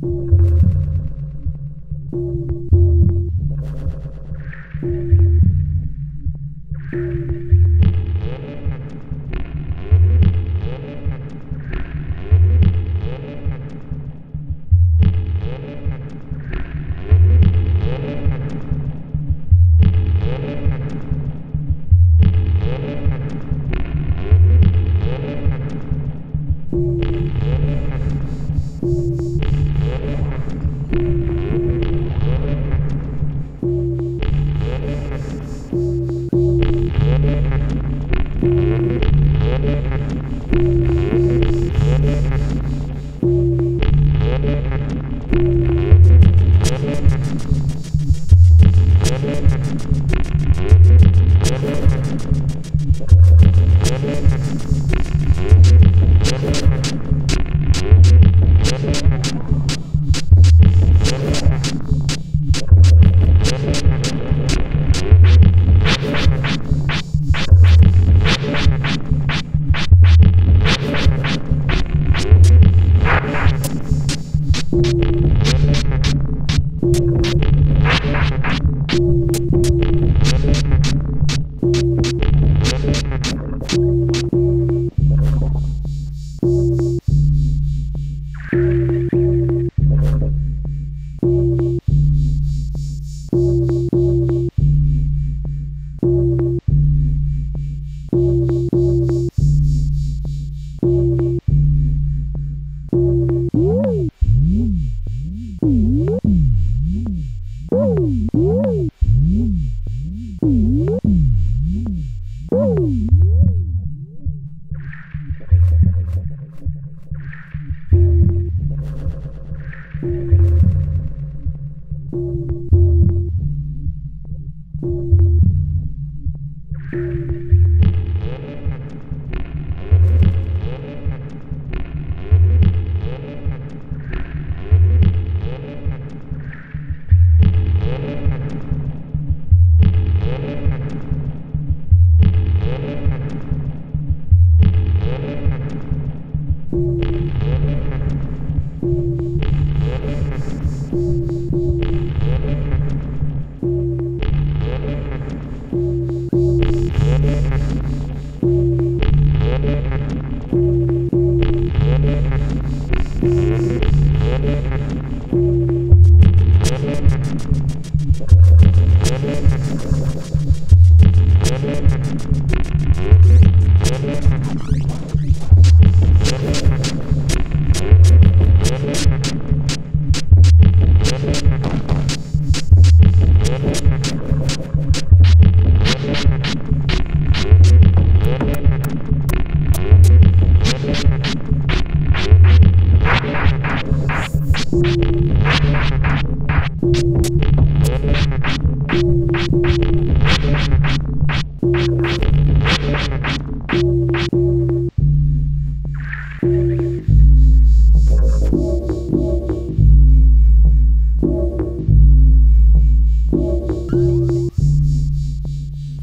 you Thank